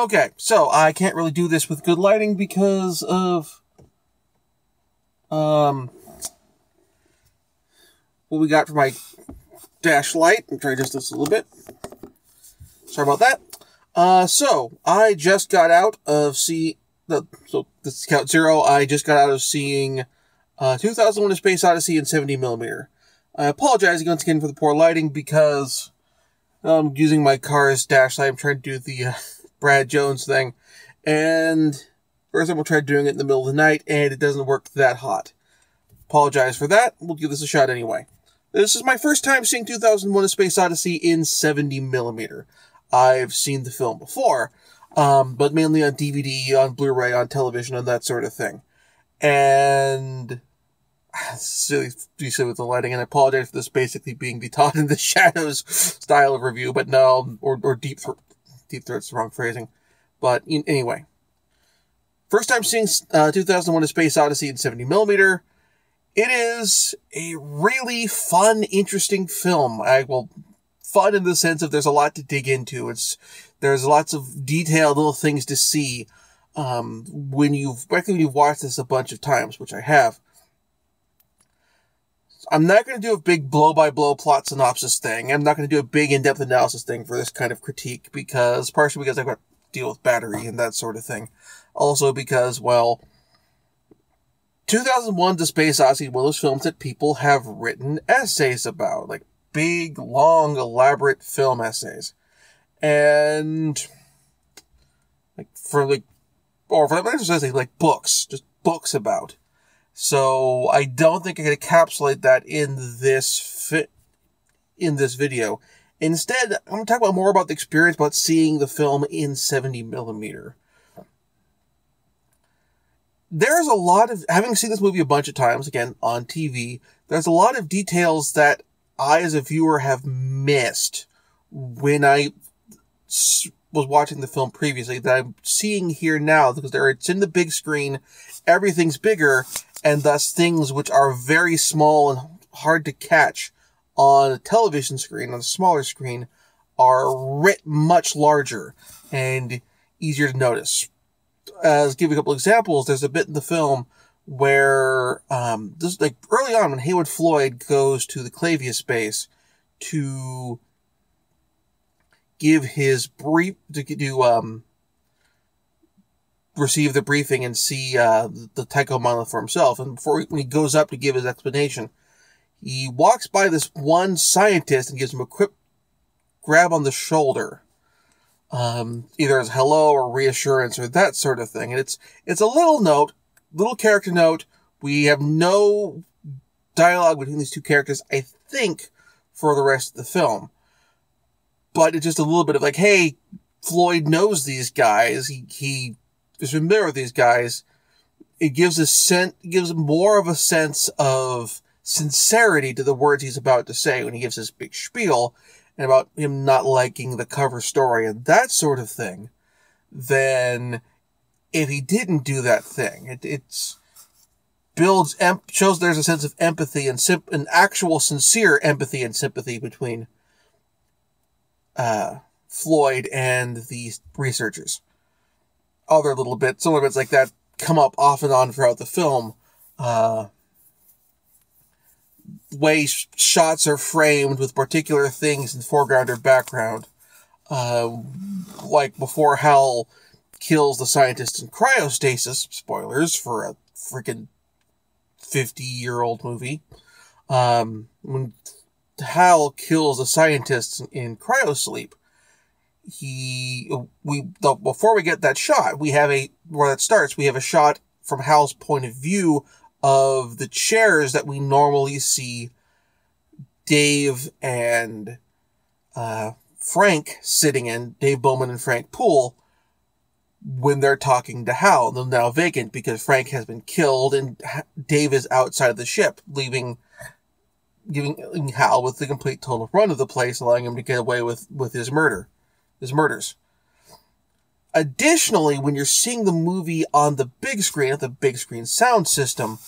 Okay, so I can't really do this with good lighting because of um what we got for my dash light. I'm trying to adjust this a little bit. Sorry about that. Uh, so I just got out of see the so this is count zero. I just got out of seeing uh 2001: A Space Odyssey in 70 millimeter. I apologize once again for the poor lighting because I'm using my car's dash light. I'm trying to do the uh, Brad Jones thing, and first time we'll try doing it in the middle of the night, and it doesn't work that hot. Apologize for that. We'll give this a shot anyway. This is my first time seeing 2001: A Space Odyssey in 70 millimeter. I've seen the film before, um, but mainly on DVD, on Blu-ray, on television, and that sort of thing. And silly, silly with the lighting, and I apologize for this basically being the Todd in the Shadows style of review, but no, or, or deep, th- deep throat's the wrong phrasing. But in, anyway, first time seeing uh, 2001: A Space Odyssey in 70 millimeter. It is a really fun, interesting film. I will fun in the sense of there's a lot to dig into. It's there's lots of detailed little things to see um, when you've when you've watched this a bunch of times, which I have. I'm not going to do a big blow by blow plot synopsis thing. I'm not going to do a big in depth analysis thing for this kind of critique because partially because I've got to deal with battery and that sort of thing. Also because, well, 2001 The Space Odyssey one of those films that people have written essays about. Like big, long, elaborate film essays. And like for like or for like, like books, just books about. So I don't think I can encapsulate that in this in this video. Instead, I'm going to talk about more about the experience about seeing the film in 70 millimeter. There's a lot of having seen this movie a bunch of times again on TV. There's a lot of details that I, as a viewer, have missed when I was watching the film previously that I'm seeing here now because there it's in the big screen, everything's bigger, and thus things which are very small and hard to catch on a television screen, on a smaller screen, are writ much larger and easier to notice. As give you a couple examples, there's a bit in the film where um, this like early on when Heywood Floyd goes to the Clavius base to give his brief to do um receive the briefing and see uh, the Tycho monolith for himself. And before when he goes up to give his explanation, he walks by this one scientist and gives him a quick grab on the shoulder, um, either as hello or reassurance or that sort of thing. And it's it's a little note little character note. We have no dialogue between these two characters, I think, for the rest of the film. But it's just a little bit of like, hey, Floyd knows these guys. He, he is familiar with these guys. It gives a sense, gives more of a sense of sincerity to the words he's about to say when he gives his big spiel and about him not liking the cover story and that sort of thing than if he didn't do that thing. It, it's builds shows there's a sense of empathy and sim- an actual sincere empathy and sympathy between uh, Floyd and the researchers. Other little bits, similar bits like that come up off and on throughout the film. Uh, way shots are framed with particular things in foreground or background. Uh, like before Hal kills the scientist in cryostasis. Spoilers for a freaking 50 year old movie. Um, when Hal kills a scientist in cryosleep, he, we, the, before we get that shot, we have a, where that starts, we have a shot from Hal's point of view of the chairs that we normally see Dave and, uh, Frank sitting in, Dave Bowman and Frank Poole, when they're talking to Hal. They're now vacant because Frank has been killed and Dave is outside of the ship, leaving, giving Hal with the complete total run of the place, allowing him to get away with, with his murder, his murders. Additionally, when you're seeing the movie on the big screen, at the big screen sound system,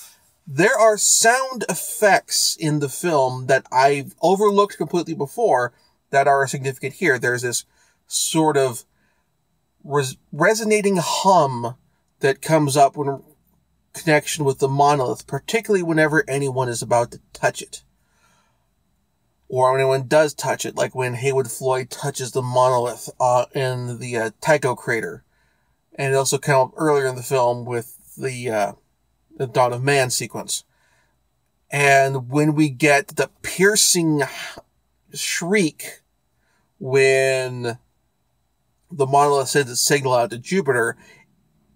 there are sound effects in the film that I've overlooked completely before that are significant here. There's this sort of res- resonating hum that comes up when connection with the monolith, particularly whenever anyone is about to touch it. Or when anyone does touch it, like when Heywood Floyd touches the monolith uh, in the uh, Tycho crater. And it also came up earlier in the film with the, uh, the Dawn of Man sequence. And when we get the piercing shriek when the monolith sends its signal out to Jupiter,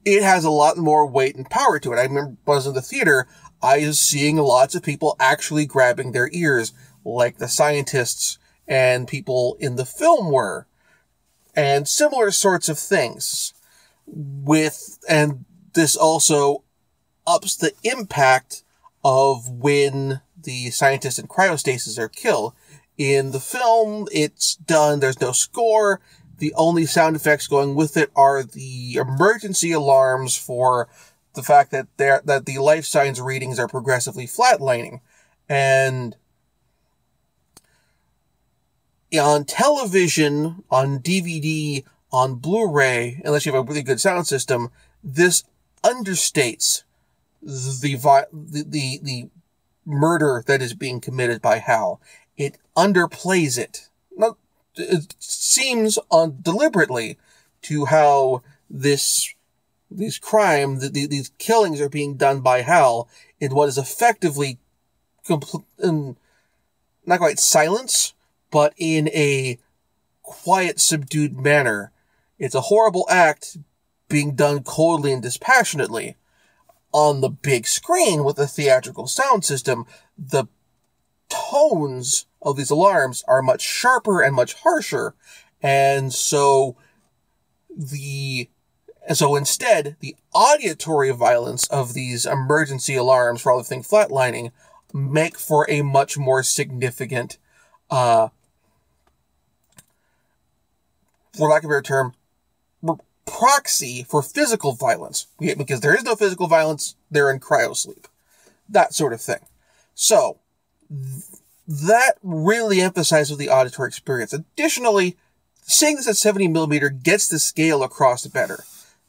it has a lot more weight and power to it. I remember when I was in the theater, I was seeing lots of people actually grabbing their ears, like the scientists and people in the film were, and similar sorts of things. With, and this also ups the impact of when the scientists in cryostasis are killed. In the film, it's done, there's no score, the only sound effects going with it are the emergency alarms for the fact that that the life signs readings are progressively flatlining. And on television, on DVD, on Blu-ray, unless you have a really good sound system, this understates the the the, the murder that is being committed by Hal. It underplays it it seems on deliberately to how this these crime, the, the, these killings are being done by Hal in what is effectively compl- in not quite silence, but in a quiet, subdued manner. It's a horrible act being done coldly and dispassionately. On the big screen with a theatrical sound system, the tones of these alarms are much sharper and much harsher. And so the so instead, the auditory violence of these emergency alarms the thing flatlining make for a much more significant, uh, for lack of a better term, proxy for physical violence. Because there is no physical violence, they're in cryosleep. That sort of thing. So, that really emphasizes the auditory experience. Additionally, seeing this at 70 millimeter gets the scale across better.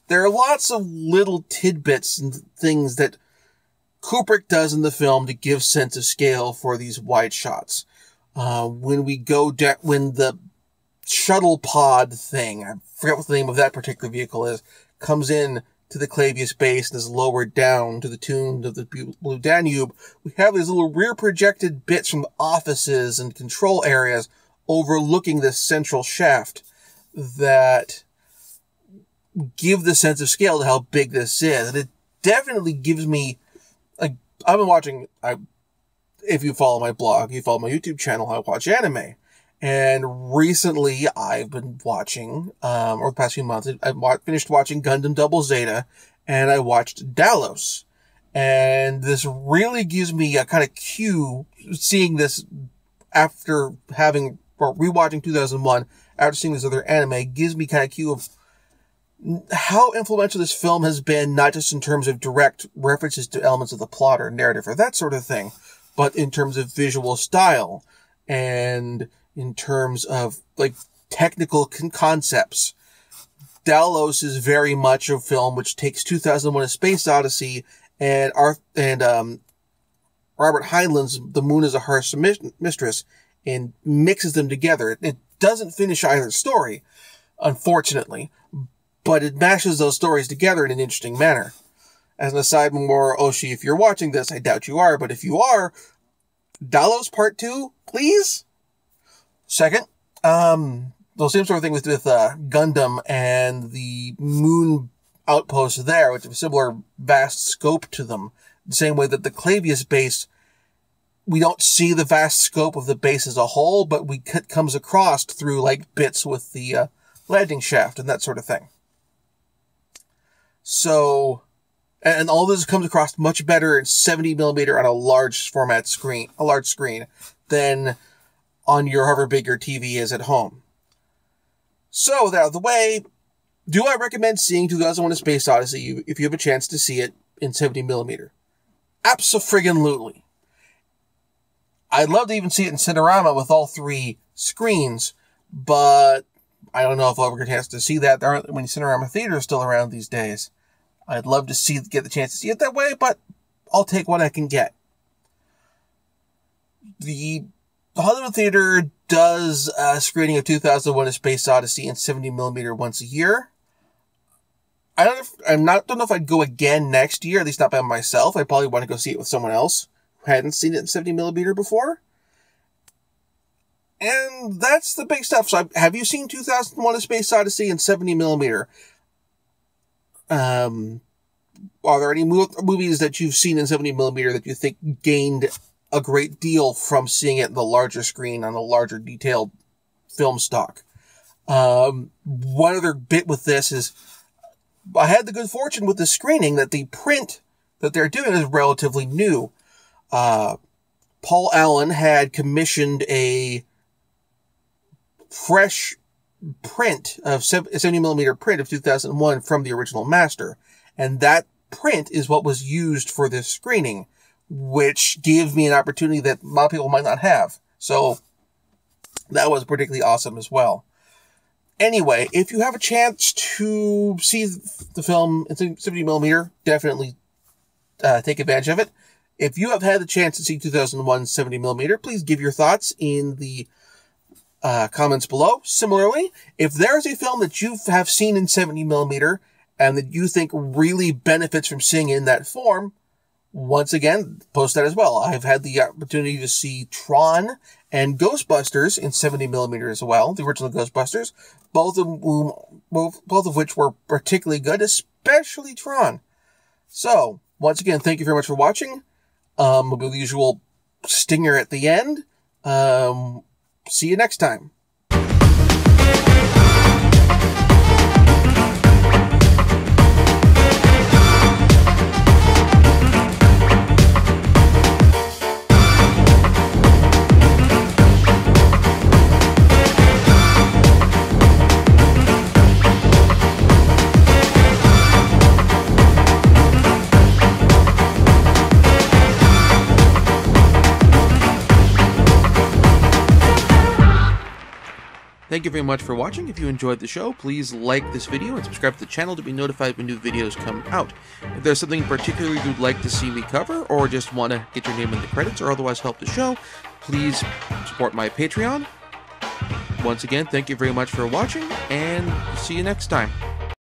There are lots of little tidbits and things that Kubrick does in the film to give sense of scale for these wide shots. Uh, when we go down, when the shuttle pod thing, I forget what the name of that particular vehicle is, comes in to the Clavius base and is lowered down to the tune of the Blue Danube, we have these little rear projected bits from offices and control areas overlooking this central shaft that give the sense of scale to how big this is. And it definitely gives me, like, I've been watching, I, if you follow my blog, you follow my YouTube channel, I watch anime. And recently, I've been watching, um, over the past few months, I finished watching Gundam Double Zeta, and I watched Dallos. And this really gives me a kind of cue, seeing this after having, or rewatching 2001, after seeing this other anime, gives me kind of cue of how influential this film has been, not just in terms of direct references to elements of the plot or narrative or that sort of thing, but in terms of visual style and in terms of like technical con- concepts. Dallos is very much a film which takes 2001: A Space Odyssey and Arth- and um, Robert Heinlein's The Moon is a Harsh Mistress and mixes them together. It doesn't finish either story, unfortunately, but it mashes those stories together in an interesting manner. As an aside, more Oshii, if you're watching this, I doubt you are, but if you are, Dallos Part 2, please? Second, um, the same sort of thing with, with uh, Gundam and the moon outposts there, which have a similar vast scope to them. The same way that the Clavius base, we don't see the vast scope of the base as a whole, but we it comes across through like bits with the uh, landing shaft and that sort of thing. So, and all this comes across much better in 70 millimeter on a large format screen, a large screen, than on your however big your TV is at home. So, that out of the way, do I recommend seeing 2001 A Space Odyssey if you have a chance to see it in 70 millimeter? Absolutely. I'd love to even see it in Cinerama with all three screens, but I don't know if I'll ever get a chance to see that. There aren't many Cinerama theaters still around these days. I'd love to see get the chance to see it that way, but I'll take what I can get. The Hollywood Theater does a screening of 2001: A Space Odyssey in 70 millimeter once a year. I don't. If, I'm not. Don't know if I'd go again next year. At least not by myself. I probably want to go see it with someone else who hadn't seen it in 70 millimeter before. And that's the big stuff. So, have you seen 2001: A Space Odyssey in 70 millimeter? Um, are there any movies that you've seen in 70 millimeter that you think gained a great deal from seeing it in the larger screen on a larger detailed film stock? Um, one other bit with this is I had the good fortune with the screening that the print that they're doing is relatively new. Uh, Paul Allen had commissioned a fresh print of 70 millimeter print of 2001 from the original master. And that print is what was used for this screening, which gave me an opportunity that a lot of people might not have. So that was particularly awesome as well. Anyway, if you have a chance to see the film in 70 millimeter, definitely uh, take advantage of it. If you have had the chance to see 2001 70 millimeter, please give your thoughts in the uh, comments below. Similarly, if there's a film that you have seen in 70 millimeter and that you think really benefits from seeing in that form, once again, post that as well. I've had the opportunity to see Tron and Ghostbusters in 70 millimeter as well, the original Ghostbusters, both of whom, both, of which were particularly good, especially Tron. So, once again, thank you very much for watching. Um, will be the usual stinger at the end. Um, see you next time. Thank you very much for watching. If you enjoyed the show, please like this video and subscribe to the channel to be notified when new videos come out. If there's something particularly you'd like to see me cover, or just want to get your name in the credits or otherwise help the show, please support my Patreon. Once again, thank you very much for watching, and see you next time.